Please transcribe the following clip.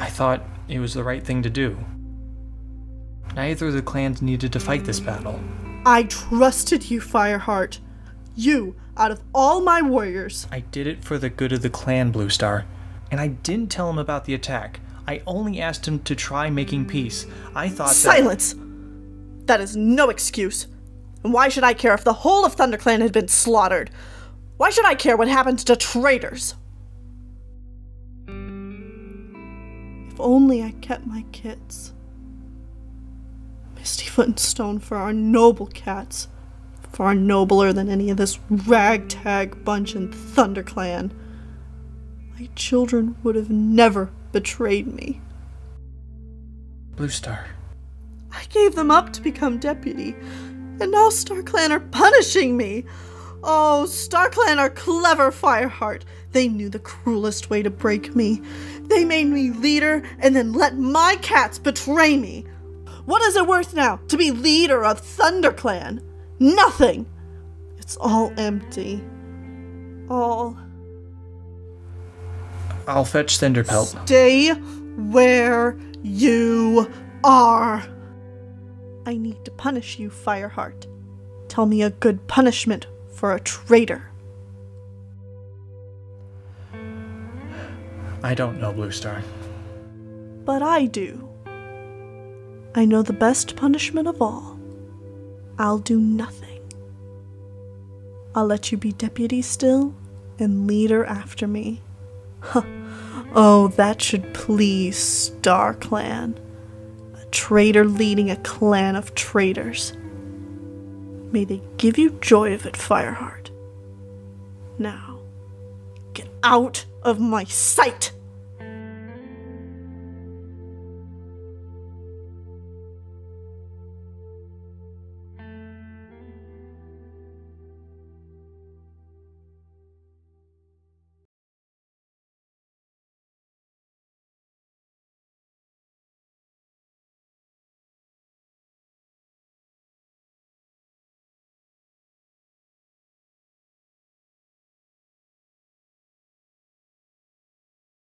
I thought it was the right thing to do. Neither of the clans needed to fight this battle. I trusted you, Fireheart. You, out of all my warriors. I did it for the good of the clan, Bluestar. And I didn't tell him about the attack. I only asked him to try making peace. I thought that- Silence! That is no excuse. And why should I care if the whole of ThunderClan had been slaughtered? Why should I care what happened to traitors? Only I kept my kits. Mistyfoot and Stonefur our noble cats. Far nobler than any of this ragtag bunch in ThunderClan. My children would have never betrayed me. Bluestar. I gave them up to become deputy, and now StarClan are punishing me. Oh, StarClan are clever, Fireheart. They knew the cruelest way to break me. They made me leader and then let my cats betray me. What is it worth now to be leader of ThunderClan? Nothing. It's all empty. All. I'll fetch Cinderpelt. Stay where you are. I need to punish you, Fireheart. Tell me a good punishment for a traitor. I don't know, Bluestar. But I do. I know the best punishment of all. I'll do nothing. I'll let you be deputy still and leader after me. Huh. Oh, that should please StarClan. A traitor leading a clan of traitors. May they give you joy of it, Fireheart. Now, get out of my sight!